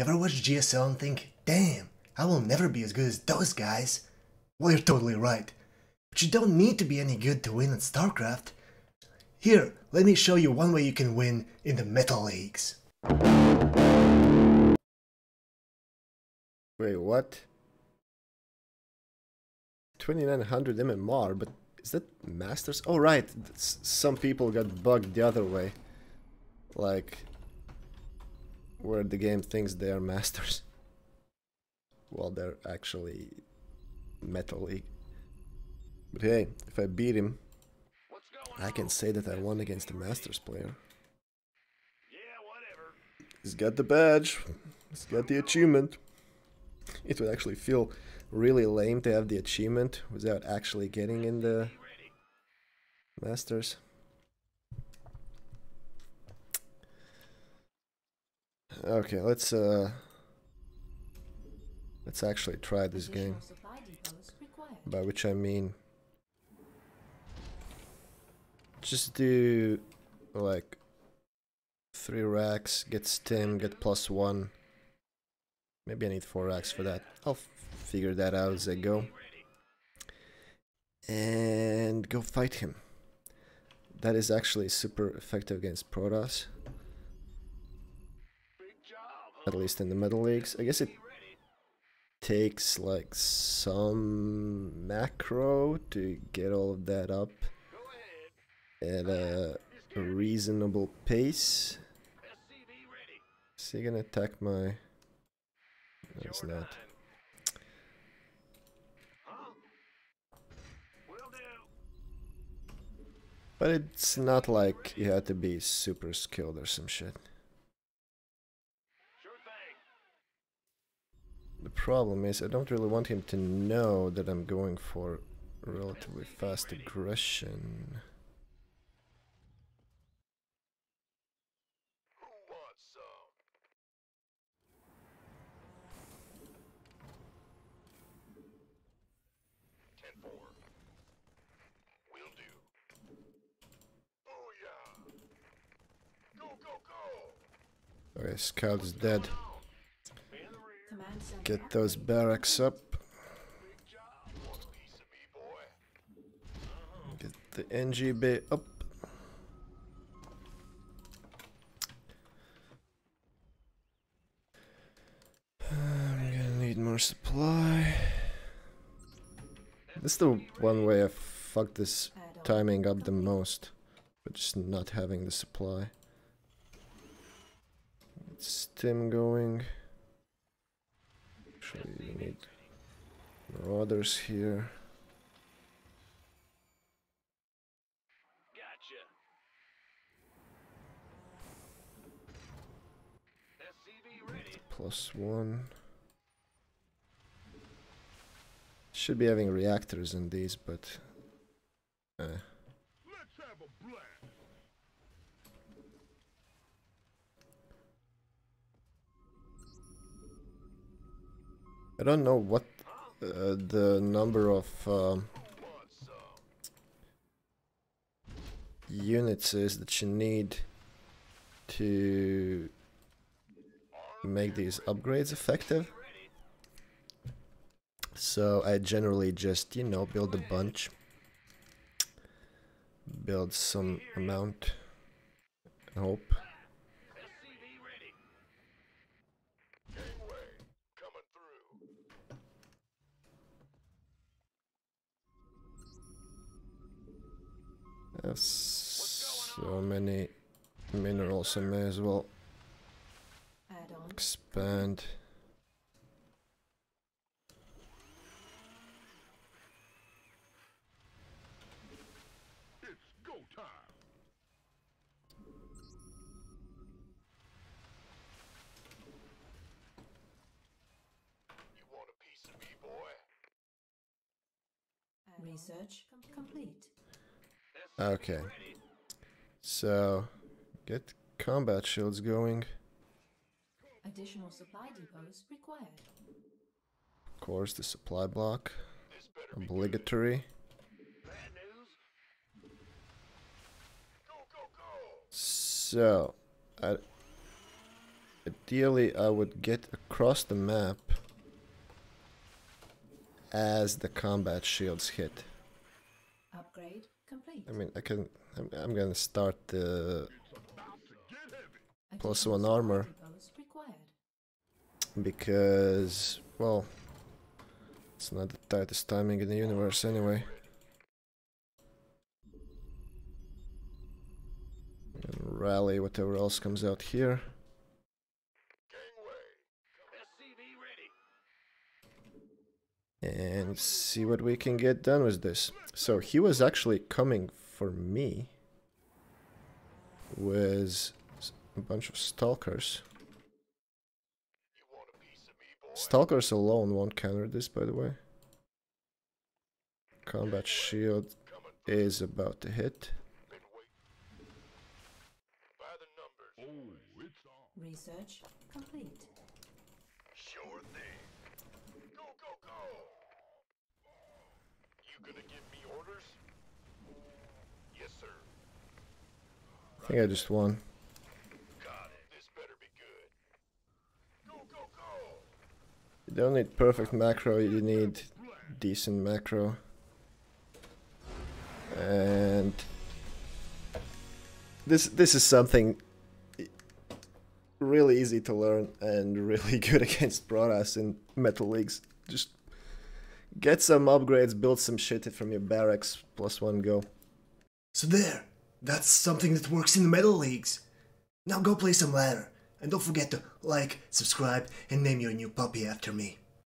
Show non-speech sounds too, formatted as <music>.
You ever watch GSL and think, damn, I will never be as good as those guys? Well, you're totally right. But you don't need to be any good to win at StarCraft. Here, let me show you one way you can win in the Metal Leagues. Wait, what? 2900 MMR, but is that Masters? Oh, right. Some people got bugged the other way. Like, where the game thinks they are Masters. While they're actually Metal League. But hey, if I beat him, I can say that I won against a Masters player. He's got the badge. He's got the achievement. It would actually feel really lame to have the achievement without actually getting in the Masters. Okay, let's uh let's actually try this game. By which I mean just do like three rax, get stim, get plus one. Maybe I need four rax for that. I'll figure that out as I go. And go fight him. That is actually super effective against Protoss. At least in the Metal Leagues. I guess it takes like some macro to get all of that up at a, a reasonable pace. Is he gonna attack my... No, he's not. But it's not like you had to be super skilled or some shit. The problem is I don't really want him to know that I'm going for relatively fast aggression. Okay, scout is dead. Get those barracks up. Get the engi bay up. I'm gonna need more supply. This is the one way I fucked this timing up the most. But just not having the supply. Stim going. Actually, we need marauders here. Plus one. Should be having reactors in these, but. Uh. I don't know what uh, the number of um, units is that you need to make these upgrades effective. So I generally just, you know, build a bunch. Build some amount. Hope. Have so many minerals I may as well expand. Research complete. Okay. So, get combat shields going. Additional supply depots required. Of course, the supply block. Obligatory. So, I, Ideally, I would get across the map as the combat shields hit. Upgrade complete. I mean, I can. I'm, I'm gonna start uh, the one armor. because, well, it's not the tightest timing in the universe anyway. And rally whatever else comes out here. And see what we can get done with this. So he was actually coming for me with a bunch of stalkers. Stalkers alone won't counter this, by the way. Combat shield is about to hit. Research complete. Sure thing. Go, go, go! You gonna give me orders? Yes, sir. I think I just won. Got it. This better be good. Go, go, go! You don't need perfect macro, you need decent macro. And this this is something really easy to learn and really <laughs> good against Broras in Metal Leagues. Just get some upgrades, build some shit from your barracks, plus one go. So there, that's something that works in the metal leagues. Now go play some ladder, and don't forget to like, subscribe, and name your new puppy after me.